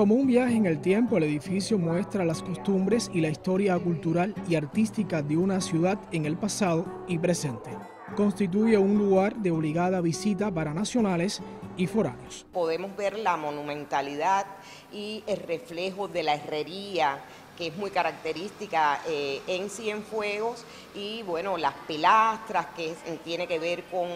Como un viaje en el tiempo, el edificio muestra las costumbres y la historia cultural y artística de una ciudad en el pasado y presente. Constituye un lugar de obligada visita para nacionales y foráneos. Podemos ver la monumentalidad y el reflejo de la herrería, es muy característica eh, en Cienfuegos, y bueno, las pilastras, que tiene que ver con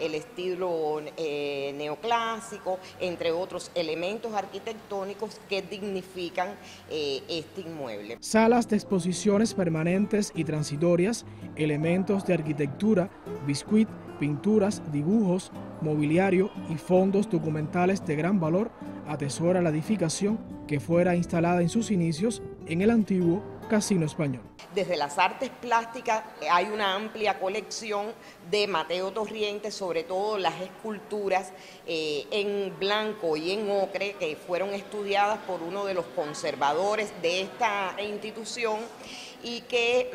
el estilo eh, neoclásico, entre otros elementos arquitectónicos que dignifican eh, este inmueble. Salas de exposiciones permanentes y transitorias, elementos de arquitectura, biscuit, pinturas, dibujos, mobiliario y fondos documentales de gran valor atesora la edificación que fuera instalada en sus inicios en el antiguo Casino Español. Desde las artes plásticas hay una amplia colección de Mateo Torrientes, sobre todo las esculturas eh, en blanco y en ocre que fueron estudiadas por uno de los conservadores de esta institución y que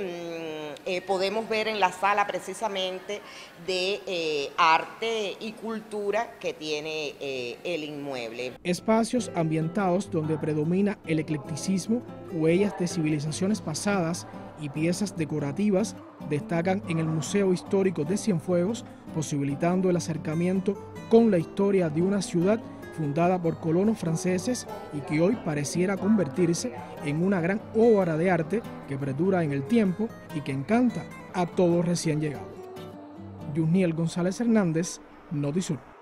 mm, eh, podemos ver en la sala precisamente de eh, arte y cultura que tiene el inmueble. Espacios ambientados donde predomina el eclecticismo, huellas de civilizaciones pasadas y piezas decorativas destacan en el Museo Histórico de Cienfuegos, posibilitando el acercamiento con la historia de una ciudad fundada por colonos franceses y que hoy pareciera convertirse en una gran obra de arte que perdura en el tiempo y que encanta a todos recién llegados. Yuniel González Hernández, Notisur.